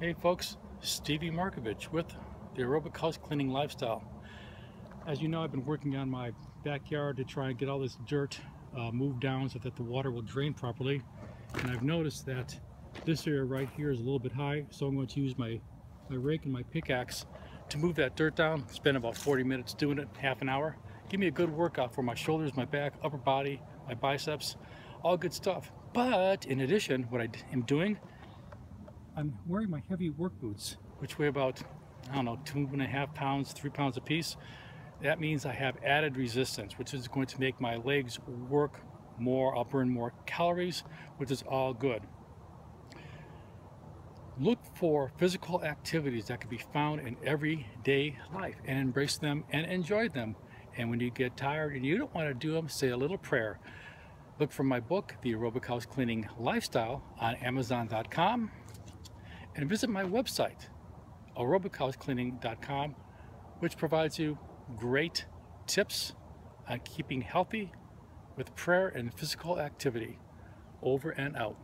Hey folks, Stevie Markovich with the Aerobic House Cleaning Lifestyle. As you know, I've been working on my backyard to try and get all this dirt uh, moved down so that the water will drain properly. And I've noticed that this area right here is a little bit high, so I'm going to use my, my rake and my pickaxe to move that dirt down. Spend about 40 minutes doing it, half an hour. Give me a good workout for my shoulders, my back, upper body, my biceps, all good stuff. But in addition, what I am doing I'm wearing my heavy work boots, which weigh about, I don't know, two and a half pounds, three pounds a piece. That means I have added resistance, which is going to make my legs work more, I'll burn more calories, which is all good. Look for physical activities that can be found in everyday life and embrace them and enjoy them. And when you get tired and you don't want to do them, say a little prayer. Look for my book, The Aerobic House Cleaning Lifestyle, on Amazon.com and visit my website, aerobichousecleaning.com, which provides you great tips on keeping healthy with prayer and physical activity. Over and out.